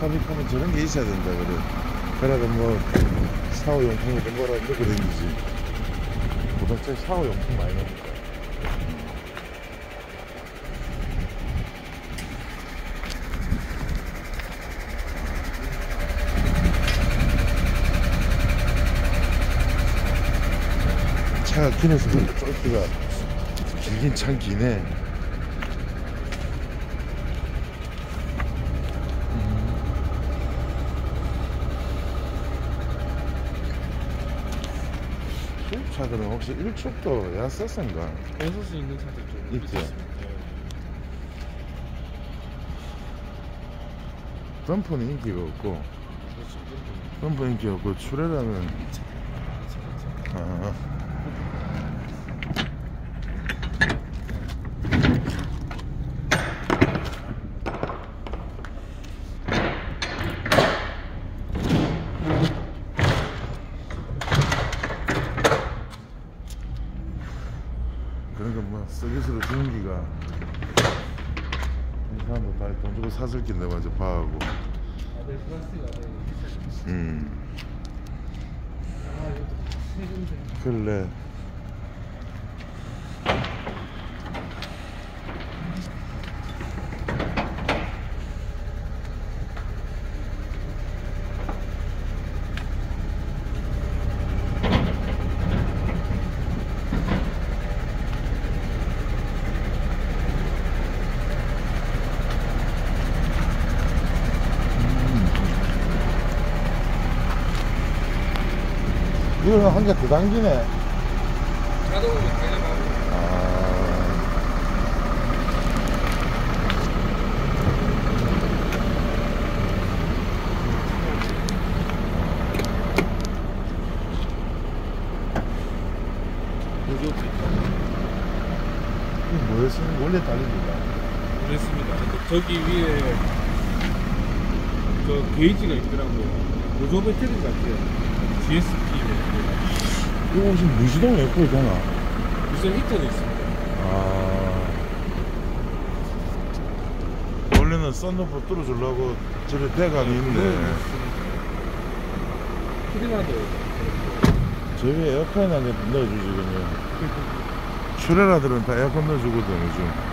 아, 팝이팝은 저런 게 있어야 된다 그래. 그래도 뭐 샤워용품이든 뭐라 넣고 다니지. 고등학생 샤워용품 많이 넣을까. 차가 기내서 그런데 쫄기가 길긴 참 기네 차들은 혹시 일축도 야세센가 벗을 수 있는 차들 좀 있죠. 있습니다. 덤프는 인기가 없고 그렇죠. 덤프 인기 없고 출애라는 차. 아, 서비스로 주는 기가 이 사람도 다돈 주고 샀을 낀데 아들 비싸죠. 음아 세금제. 그래 이거는 한 개 더 당기네. 자동으로 달려가고 아. 이게 뭐였으면 원래 달립니다. 그랬습니다. 저기 위에 저 게이지가 있더라고요. 보조 배터리 같아요. GSP 배터리. 이거 혹시 무시동 에코에 되나? 무슨 히터도 있습니다. 아. 원래는 썬루프 뚫어주려고 저래 대감이 있네. 키드마도 저희 에어컨 안에 넣어주지, 그냥. 슈레라들은 다 에어컨 넣어주거든, 요즘.